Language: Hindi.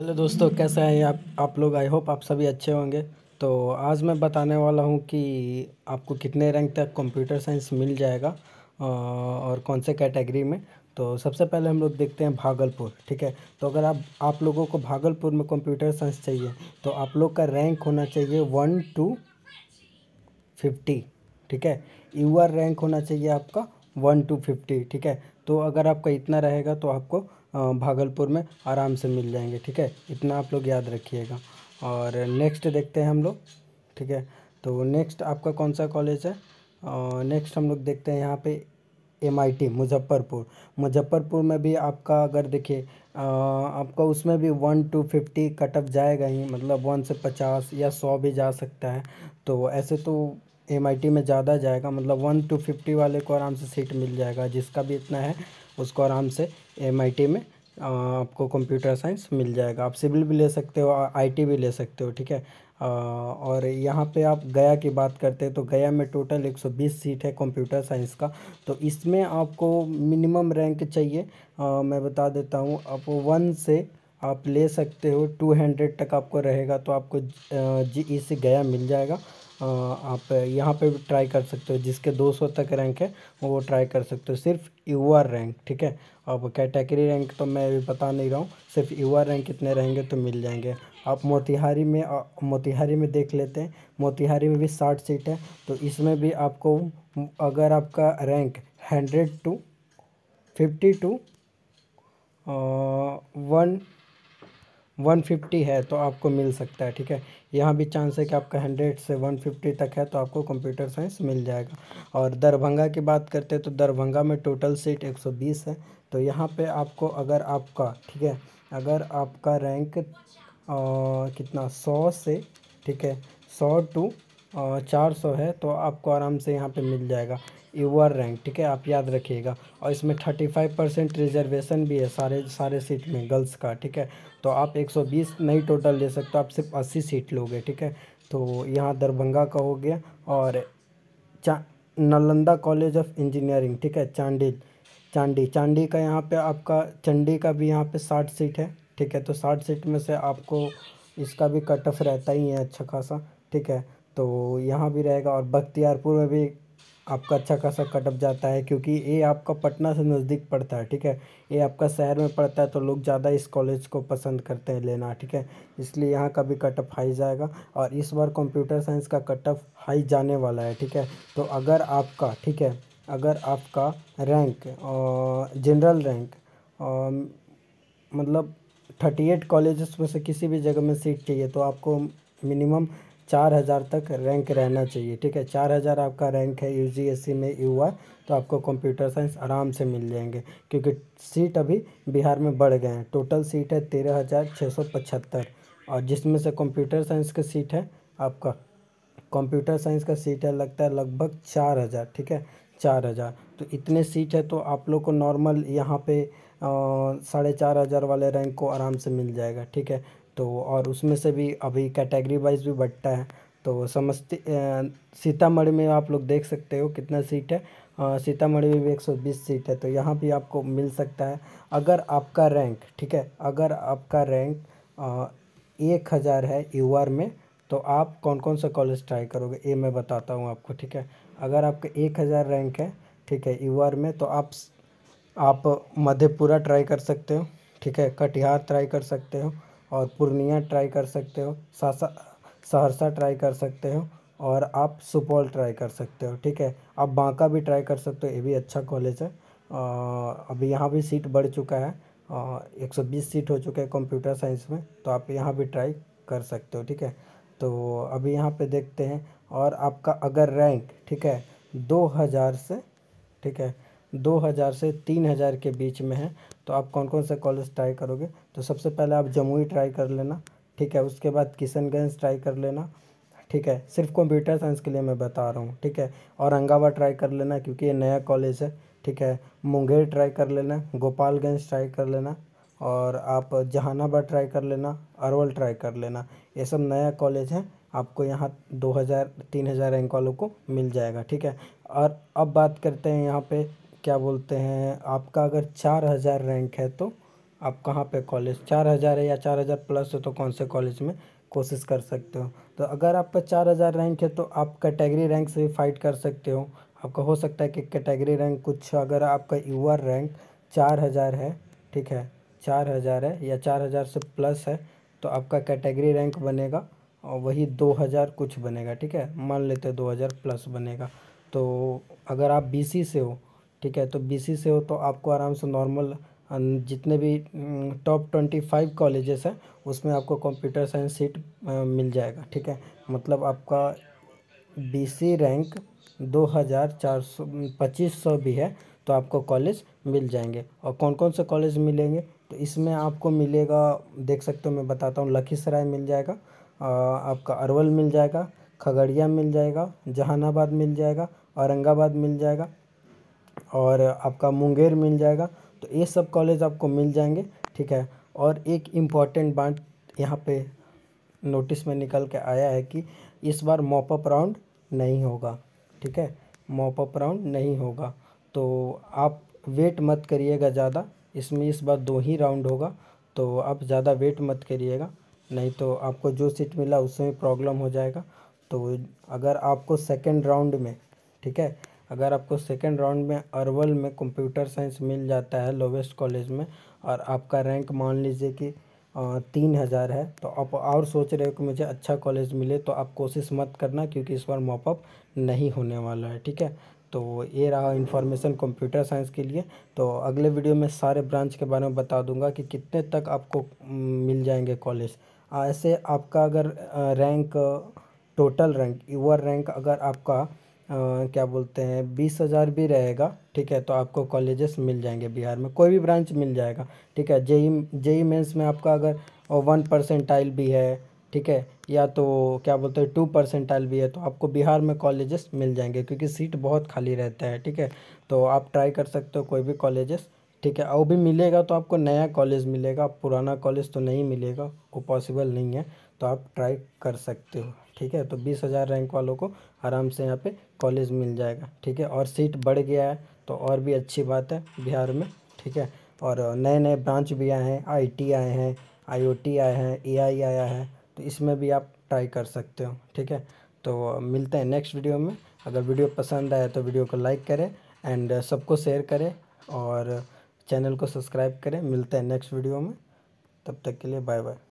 हेलो दोस्तों, कैसे हैं आप? आप लोग आई होप आप सभी अच्छे होंगे। तो आज मैं बताने वाला हूँ कि आपको कितने रैंक तक कंप्यूटर साइंस मिल जाएगा और कौन से कैटेगरी में। तो सबसे पहले हम लोग देखते हैं भागलपुर, ठीक है? तो अगर आप आप लोगों को भागलपुर में कंप्यूटर साइंस चाहिए तो आप लोग का रैंक होना चाहिए वन टू फिफ्टी ठीक है? यू आर रैंक होना चाहिए आपका वन टू फिफ्टी ठीक है? तो अगर आपका इतना रहेगा तो आपको भागलपुर में आराम से मिल जाएँगे, ठीक है? इतना आप लोग याद रखिएगा। और नेक्स्ट देखते हैं हम लोग, ठीक है? तो नेक्स्ट आपका कौन सा कॉलेज है? नेक्स्ट हम लोग देखते हैं यहाँ पे M I T Muzaffarpur. Muzaffarpur में भी आपका, अगर देखिए आपका उसमें भी one two fifty cut off जाएगा ही मतलब वन से पचास या सौ भी जा सकता है। तो ऐसे तो एम आई टी में ज़्यादा जाएगा मतलब वन टू फिफ्टी वाले को आराम से सीट मिल जाएगा, जिसका भी इतना है, उसको आराम से एम आई टी में आपको कंप्यूटर साइंस मिल जाएगा। आप सिविल भी ले सकते हो आई टी भी ले सकते हो ठीक है? और यहाँ पे आप गया की बात करते हैं तो गया में टोटल 120 सीट है कंप्यूटर साइंस का। तो इसमें आपको मिनिमम रैंक चाहिए। आ, मैं बता देता हूँ आप वन से आप ले सकते हो टू हंड्रेड तक आपको रहेगा तो आपको जी सी गया मिल जाएगा। आप यहाँ पे भी ट्राई कर सकते हो। जिसके 200 तक रैंक है, वो ट्राई कर सकते हो। सिर्फ़ यू आर रैंक ठीक है? अब कैटेगरी रैंक तो मैं अभी बता नहीं रहा हूँ। सिर्फ़ यू आर रैंक कितने रहेंगे तो मिल जाएँगे। आप मोतिहारी में मोतिहारी में देख लेते हैं। मोतिहारी में भी साठ सीट है। तो इसमें भी आपको, अगर आपका rank hundred two fifty to one one fifty है तो आपको मिल सकता है ठीक है? यहाँ भी चांस है कि आपका हंड्रेड से वन फिफ्टी तक है तो आपको कंप्यूटर साइंस मिल जाएगा। और दरभंगा की बात करते हैं तो दरभंगा में टोटल सीट एक सौ बीस है। तो यहाँ पे आपको अगर आपका ठीक है? अगर आपका रैंक आ, कितना? सौ से ठीक है? सौ टू चार सौ है तो आपको आराम से यहाँ पे मिल जाएगा। यूआर रैंक ठीक है? आप याद रखिएगा। और इसमें थर्टी फाइव परसेंट रिजर्वेशन भी है सारे सारे सीट में गर्ल्स का, ठीक है? तो आप एक सौ बीस नहीं टोटल ले सकते, आप सिर्फ़ अस्सी सीट लोगे, ठीक है? तो यहाँ दरभंगा का हो गया और नालंदा कॉलेज ऑफ़ इंजीनियरिंग ठीक है? चांडिल चांडी चांडी का यहाँ पे आपका, चंडी का भी यहाँ पे साठ सीट है, ठीक है? तो साठ सीट में से आपको इसका भी कट ऑफ़ रहता ही है अच्छा खासा, ठीक है? तो यहाँ भी रहेगा और बख्तियारपुर में भी आपका अच्छा खासा कटअप जाता है क्योंकि ये आपका पटना से नज़दीक पड़ता है, ठीक है? ये आपका शहर में पड़ता है तो लोग ज़्यादा इस कॉलेज को पसंद करते हैं लेना, ठीक है? इसलिए यहाँ का भी कटअप हाई जाएगा और इस बार कंप्यूटर साइंस का कटअप हाई जाने वाला है, ठीक है? तो अगर आपका, ठीक है? अगर आपका रैंक जनरल रैंक मतलब थर्टी एट कॉलेजेस में से किसी भी जगह में सीट चाहिए तो आपको मिनिमम चार हज़ार तक रैंक रहना चाहिए, ठीक है? चार हज़ार आपका रैंक है यू में आर तो आपको कंप्यूटर साइंस आराम से मिल जाएँगे, क्योंकि सीट अभी बिहार में बढ़ गए हैं। टोटल सीट है तेरह हज़ार छः सौ पचहत्तर, और जिसमें से कंप्यूटर साइंस का सीट है आपका कंप्यूटर साइंस का सीट है लगता है लगभग चार हज़ार, ठीक है? चार हज़ार। तो इतने सीट है तो आप लोग को नॉर्मल यहाँ पे साढ़े चार हज़ार वाले रैंक को आराम से मिल जाएगा, ठीक है? तो और उसमें से भी अभी कैटेगरी वाइज भी बढ़ता है। तो समस्ती सीतामढ़ी में आप लोग देख सकते हो कितना सीट है। सीतामढ़ी में भी 120 सीट है तो यहाँ भी आपको मिल सकता है। अगर आपका रैंक ठीक है, अगर आपका रैंक एक हज़ार है यू आर में तो आप कौन कौन सा कॉलेज ट्राई करोगे, ये मैं बताता हूँ आपको, ठीक है। अगर आपका एक हज़ार रैंक है, ठीक है यू आर में तो आप आप मधेपुरा ट्राई कर सकते हो, ठीक है, कटिहार ट्राई कर सकते हो और पूर्णिया ट्राई कर सकते हो, सहरसा ट्राई कर सकते हो और आप सुपौल ट्राई कर सकते हो, ठीक है? आप बांका भी ट्राई कर सकते हो, ये भी अच्छा कॉलेज है। अभी यहाँ भी सीट बढ़ चुका है। एक सौ बीस सीट हो चुके हैं कंप्यूटर साइंस में तो आप यहाँ भी ट्राई कर सकते हो, ठीक है? तो अभी यहाँ पे देखते हैं और आपका अगर रैंक ठीक है, दो हज़ार से, ठीक है, दो हज़ार से तीन हज़ार के बीच में है तो आप कौन कौन से कॉलेज ट्राई करोगे? तो सबसे पहले आप जमुई ट्राई कर लेना, ठीक है? उसके बाद किशनगंज ट्राई कर लेना, ठीक है? सिर्फ़ कंप्यूटर साइंस के लिए मैं बता रहा हूँ, ठीक है? औरंगाबाद ट्राई कर लेना क्योंकि ये नया कॉलेज है, ठीक है? मुंगेर ट्राई कर लेना, गोपालगंज ट्राई कर लेना और आप जहानाबाद ट्राई कर लेना, अरवल ट्राई कर लेना। ये सब नया कॉलेज है, आपको यहाँ दो हज़ार, तीन हज़ार रैंक वालों को मिल जाएगा, ठीक है? और अब बात करते हैं यहाँ पे क्या बोलते हैं, आपका अगर चार हज़ार रैंक है तो आप कहाँ पे कॉलेज चार हज़ार है या चार हज़ार प्लस है तो कौन से कॉलेज में कोशिश कर सकते हो? तो अगर आपका चार हज़ार रैंक है तो आप कैटेगरी रैंक से भी फाइट कर सकते हो। आपका हो सकता है कि कैटेगरी रैंक कुछ, अगर आपका यूआर रैंक चार हज़ार है, ठीक है, चार हज़ार है या चार हज़ार से प्लस है तो आपका कैटेगरी रैंक बनेगा और वही दो हज़ार कुछ बनेगा, ठीक है? मान लेते हैं दो हज़ार प्लस बनेगा। तो अगर आप बीसी से हो ठीक है तो बीसी से हो तो आपको आराम से नॉर्मल जितने भी टॉप ट्वेंटी फाइव कॉलेजेस हैं, उसमें आपको कंप्यूटर साइंस सीट मिल जाएगा, ठीक है? मतलब आपका बीसी रैंक दो हज़ार चार सौ पच्चीस सौ भी है तो आपको कॉलेज मिल जाएँगे। और कौन कौन से कॉलेज मिलेंगे? तो इसमें आपको मिलेगा, देख सकते हो, मैं बताता हूँ, लखीसराय मिल जाएगा आपका अरवल मिल जाएगा, खगड़िया मिल जाएगा, जहानाबाद मिल जाएगा, औरंगाबाद मिल जाएगा और आपका मुंगेर मिल जाएगा। तो ये सब कॉलेज आपको मिल जाएँगे, ठीक है? और एक इंपॉर्टेंट बात यहाँ पे नोटिस में निकल के आया है कि इस बार मॉपअप राउंड नहीं होगा, ठीक है? मॉपअप राउंड नहीं होगा। तो आप वेट मत करिएगा ज़्यादा, इसमें इस बार दो ही राउंड होगा। तो आप ज़्यादा वेट मत करिएगा, नहीं तो आपको जो सीट मिला उसमें प्रॉब्लम हो जाएगा। तो अगर आपको सेकेंड राउंड में, ठीक है? अगर आपको सेकेंड राउंड में अरवल में कंप्यूटर साइंस मिल जाता है लोवेस्ट कॉलेज में, और आपका रैंक मान लीजिए कि तीन हज़ार है तो आप और सोच रहे हो कि मुझे अच्छा कॉलेज मिले तो आप कोशिश मत करना क्योंकि इस बार मॉपअप नहीं होने वाला है, ठीक है? तो ये रहा इन्फॉर्मेशन कंप्यूटर साइंस के लिए। तो अगले वीडियो में सारे ब्रांच के बारे में बता दूँगा कि कितने तक आपको मिल जाएँगे कॉलेज ऐसे आपका अगर rank total rank UR rank अगर आपका क्या बोलते हैं, बीस हज़ार भी रहेगा, ठीक है तो आपको कॉलेजेस मिल जाएँगे बिहार में, कोई भी ब्रांच मिल जाएगा, ठीक है, जेई जेई मेंस में आपका अगर वन परसेंटाइल भी है, ठीक है, या तो क्या बोलते हैं टू परसेंटाइल भी है तो आपको बिहार में कॉलेजेस मिल जाएँगे, क्योंकि सीट बहुत खाली रहता है, ठीक है तो आप ट्राई कर सकते हो कोई भी कॉलेजेस ठीक है, और भी मिलेगा तो आपको नया कॉलेज मिलेगा, पुराना कॉलेज तो नहीं मिलेगा, वो पॉसिबल नहीं है तो आप ट्राई कर सकते हो, ठीक है? तो बीस हज़ार रैंक वालों को आराम से यहाँ पे कॉलेज मिल जाएगा, ठीक है? और सीट बढ़ गया है तो और भी अच्छी बात है बिहार में, ठीक है? और नए नए ब्रांच भी आए हैं, आईटी आए हैं, आईओटी आए हैं, एआई आया है तो इसमें भी आप ट्राई कर सकते हो, ठीक है? तो मिलते हैं नेक्स्ट वीडियो में। अगर वीडियो पसंद आए तो वीडियो को लाइक करें एंड सबको शेयर करें और चैनल को सब्सक्राइब करें। मिलते हैं नेक्स्ट वीडियो में। तब तक के लिए बाय बाय